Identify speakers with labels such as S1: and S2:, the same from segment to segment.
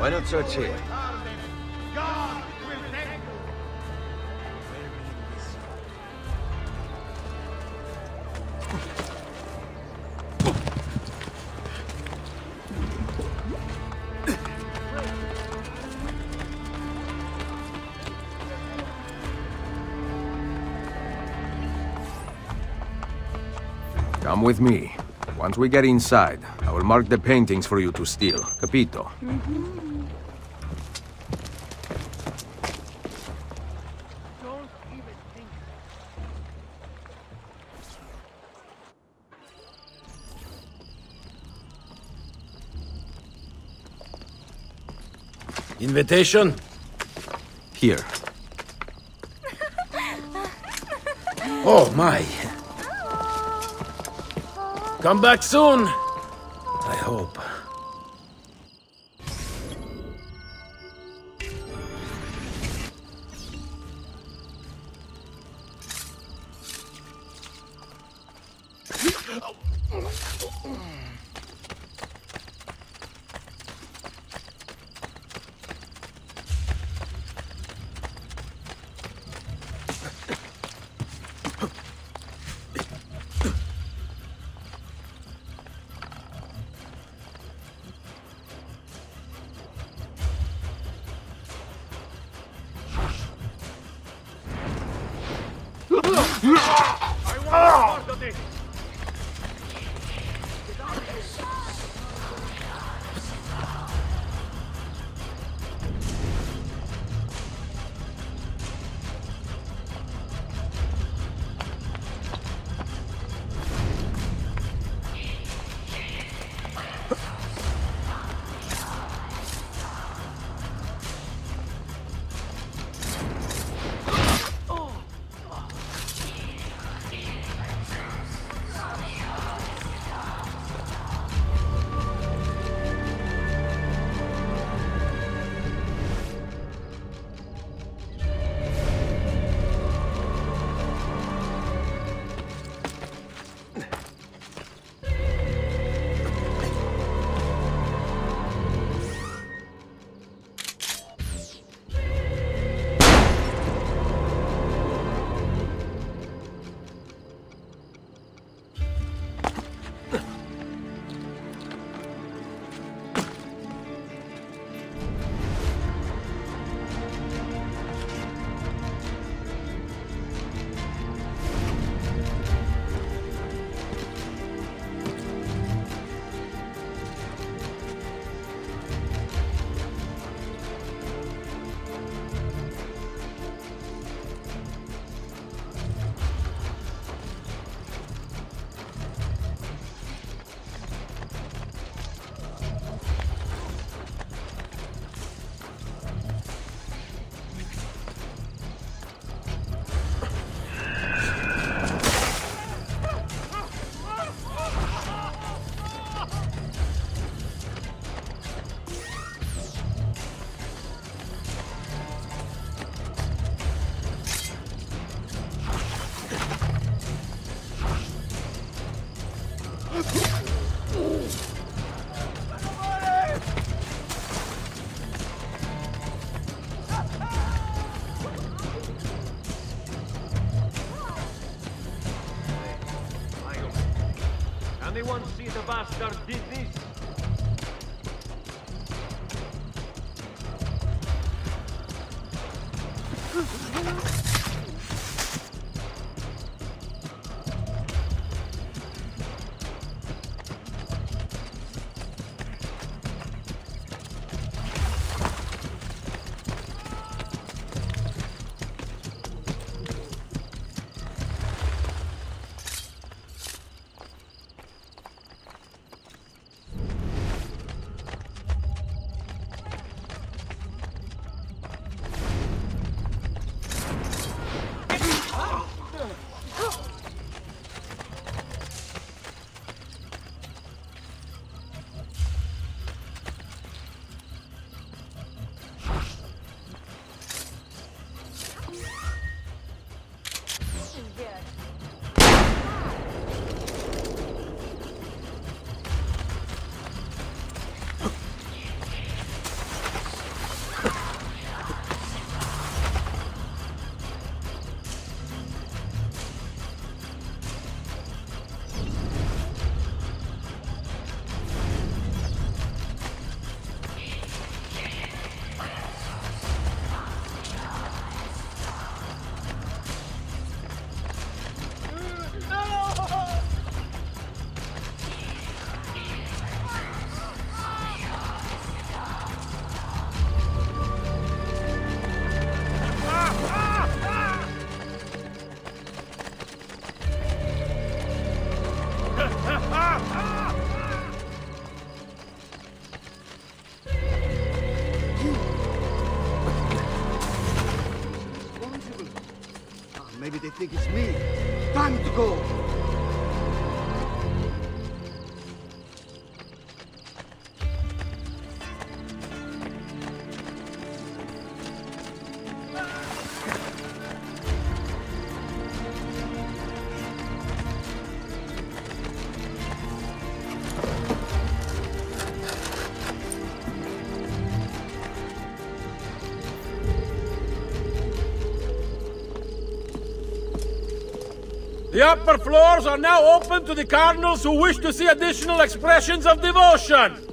S1: Why not search here?
S2: Come with me. Once we get inside, I will mark the paintings for you to steal. Capito? Mm-hmm.
S3: Invitation?
S2: Here.
S3: Oh, my. Come back soon. I hope.
S4: The bastard
S5: think it's me.
S3: The upper floors are now open to the cardinals who wish to see additional expressions of devotion.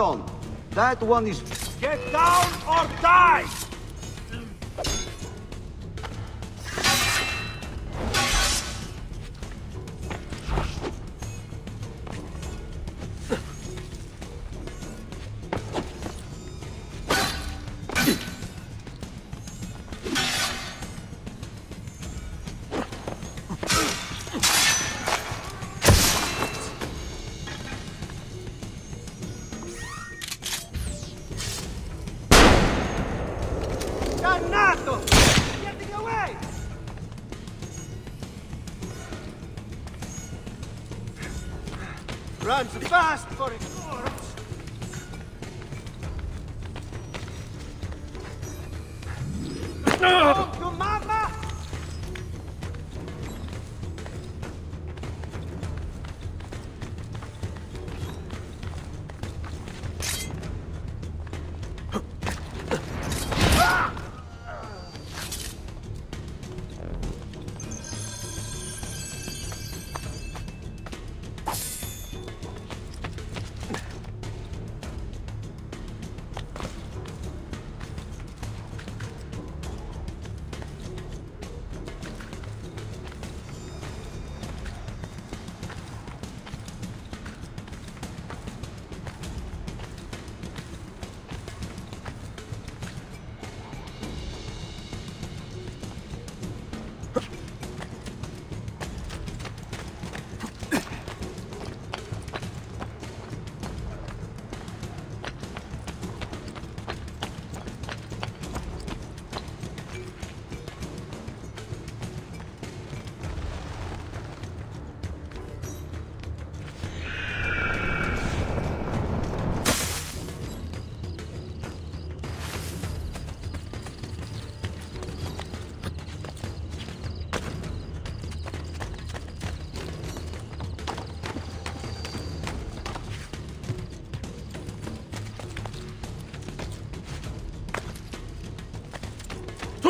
S1: On. That one is...
S3: Get down or die!
S1: Runs fast for a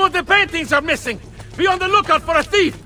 S1: of the paintings are missing! Be on the lookout for a thief!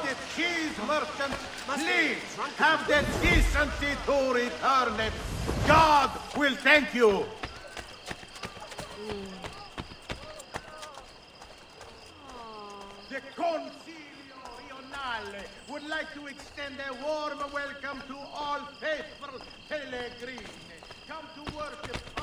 S5: cheese merchant, please have the decency to return it. God will thank you. The Concilio Rionale would like to extend a warm welcome to all faithful pellegrini. Come to worship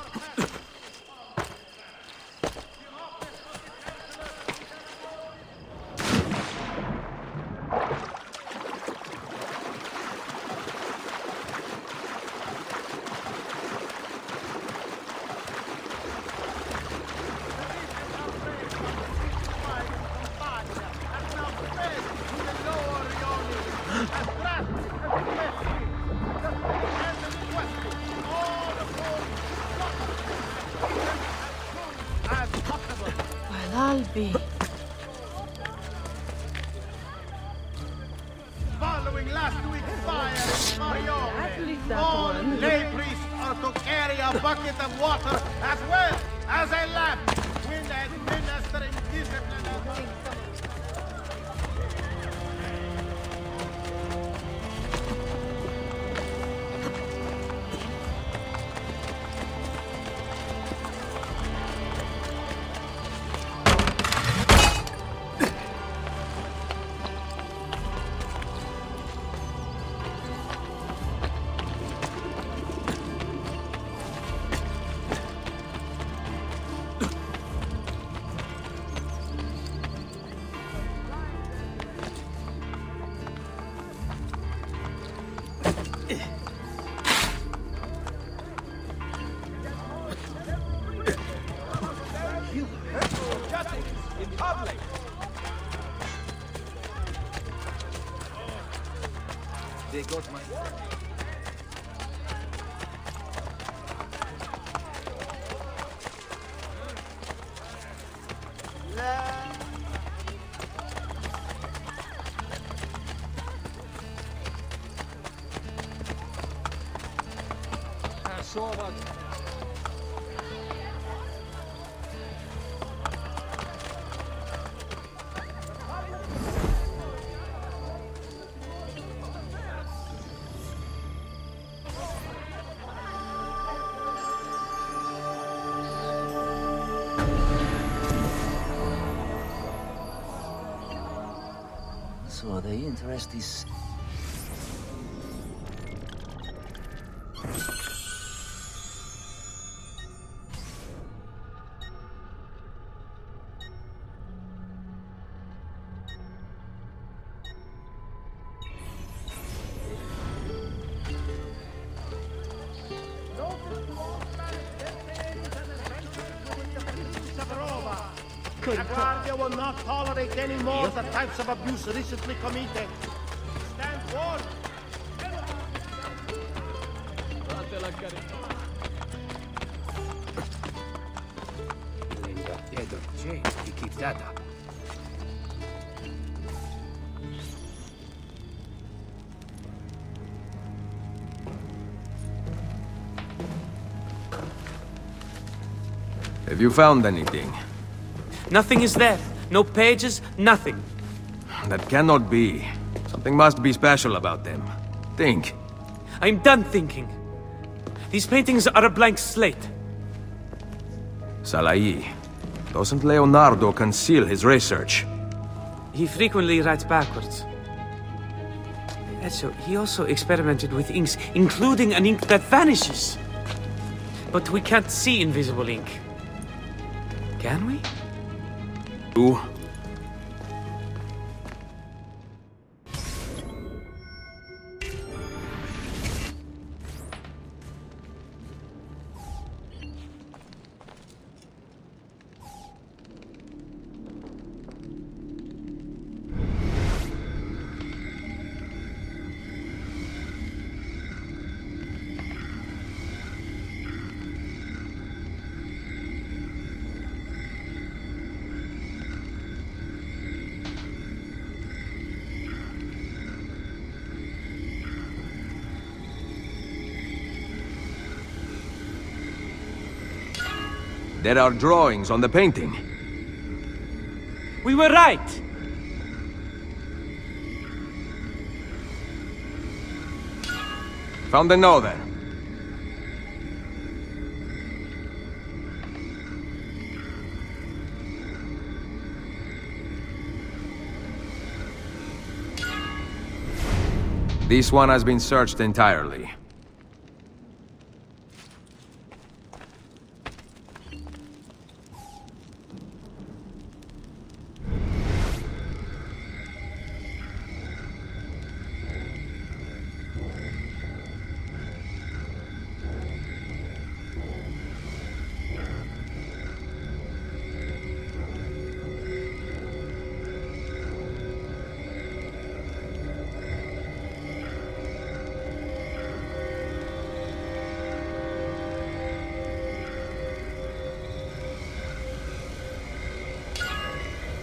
S5: when administering discipline.
S6: So the interest is
S5: types of abuse recently committed. Stand forth!
S6: Pedro, James, he keeps that up.
S2: Have you found anything?
S7: Nothing is there. No pages, nothing.
S2: That cannot be. Something must be special about them. Think.
S7: I'm done thinking. These paintings are a blank slate.
S2: Salai. Doesn't Leonardo conceal his research?
S7: He frequently writes backwards. Ezio, he also experimented with inks, including an ink that vanishes. But we can't see invisible ink. Can we?
S2: Who? There are drawings on the painting.
S7: We were right!
S2: Found another. This one has been searched entirely.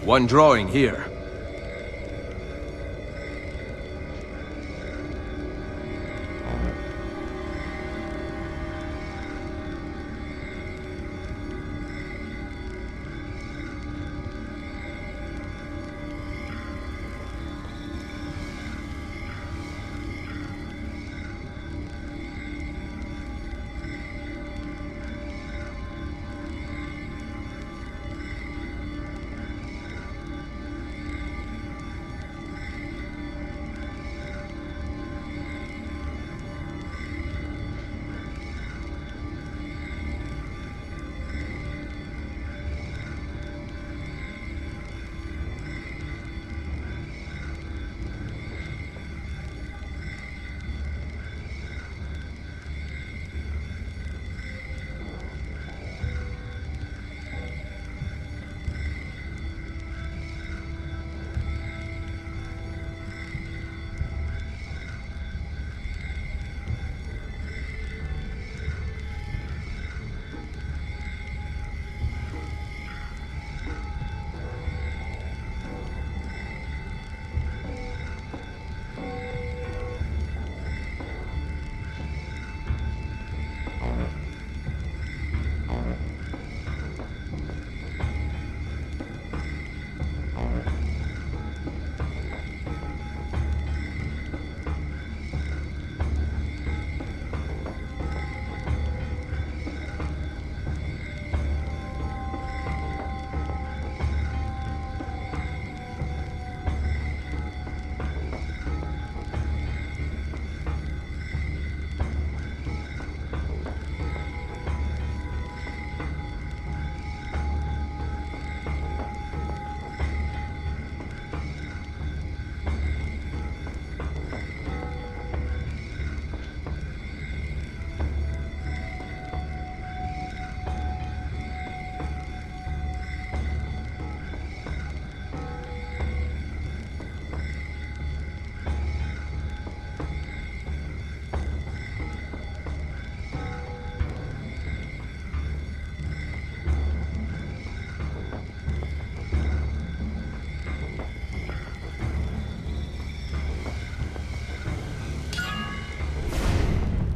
S2: One drawing here.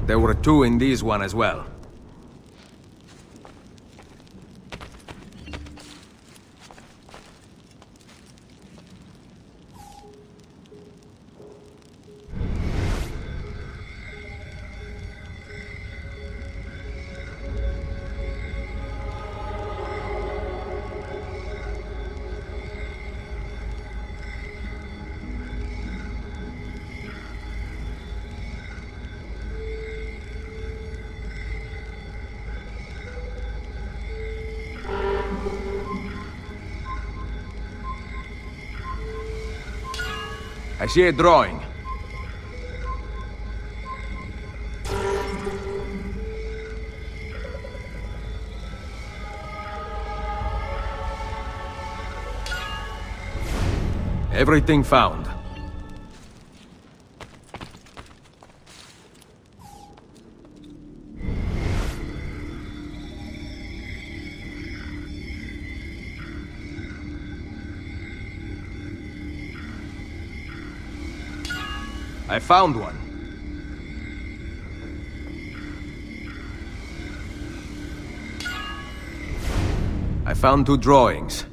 S2: There were two in this one as well. See a drawing. Everything found. I found one. I found two drawings.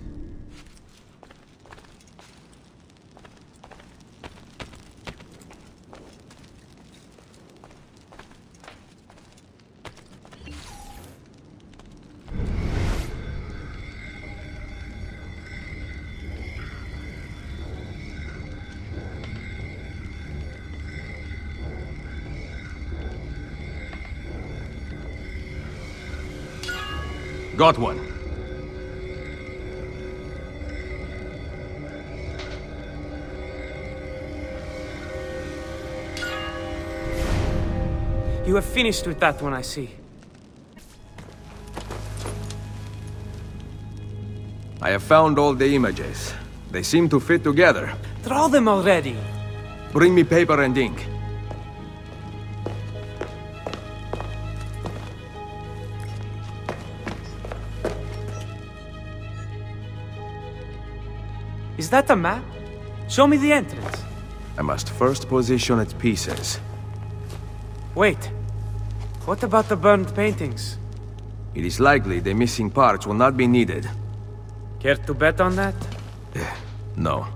S2: Got one.
S7: You have finished with that one, I see.
S2: I have found all the images. They seem to fit together.
S7: Draw them already!
S2: Bring me paper and ink.
S7: That a map? Show me the entrance.
S2: I must first position its pieces.
S7: Wait. What about the burned paintings?
S2: It is likely the missing parts will not be needed.
S7: Care to bet on that?
S2: Eh, no.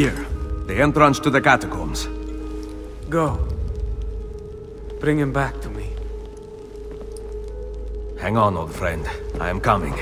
S2: Here, the entrance to the catacombs.
S7: Go. Bring him back to me.
S2: Hang on, old friend. I am coming.